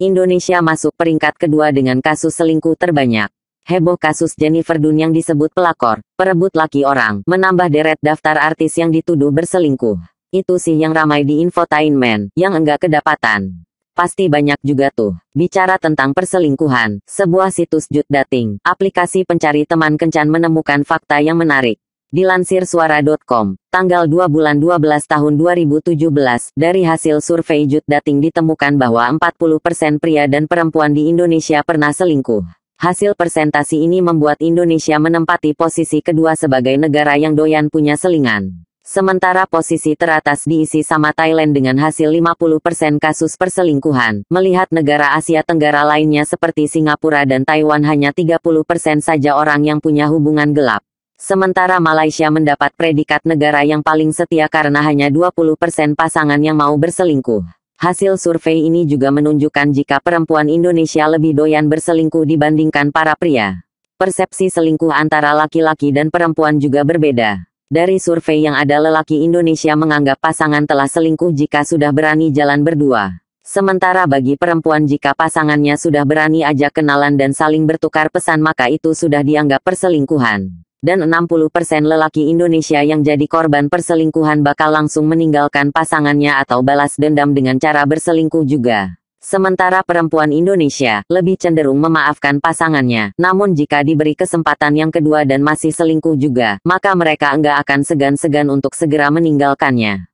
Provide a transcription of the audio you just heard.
Indonesia masuk peringkat kedua dengan kasus selingkuh terbanyak. Heboh kasus Jennifer Dun yang disebut pelakor, perebut laki orang, menambah deret daftar artis yang dituduh berselingkuh. Itu sih yang ramai di infotainment, yang enggak kedapatan. Pasti banyak juga tuh. Bicara tentang perselingkuhan, sebuah situs jut dating, aplikasi pencari teman kencan menemukan fakta yang menarik. Dilansir suara.com, tanggal 2 bulan 12 tahun 2017, dari hasil survei Jut Dating ditemukan bahwa 40% pria dan perempuan di Indonesia pernah selingkuh. Hasil presentasi ini membuat Indonesia menempati posisi kedua sebagai negara yang doyan punya selingan. Sementara posisi teratas diisi sama Thailand dengan hasil 50% kasus perselingkuhan, melihat negara Asia Tenggara lainnya seperti Singapura dan Taiwan hanya 30% saja orang yang punya hubungan gelap. Sementara Malaysia mendapat predikat negara yang paling setia karena hanya 20% pasangan yang mau berselingkuh. Hasil survei ini juga menunjukkan jika perempuan Indonesia lebih doyan berselingkuh dibandingkan para pria. Persepsi selingkuh antara laki-laki dan perempuan juga berbeda. Dari survei yang ada lelaki Indonesia menganggap pasangan telah selingkuh jika sudah berani jalan berdua. Sementara bagi perempuan jika pasangannya sudah berani ajak kenalan dan saling bertukar pesan maka itu sudah dianggap perselingkuhan dan 60% lelaki Indonesia yang jadi korban perselingkuhan bakal langsung meninggalkan pasangannya atau balas dendam dengan cara berselingkuh juga. Sementara perempuan Indonesia lebih cenderung memaafkan pasangannya, namun jika diberi kesempatan yang kedua dan masih selingkuh juga, maka mereka enggak akan segan-segan untuk segera meninggalkannya.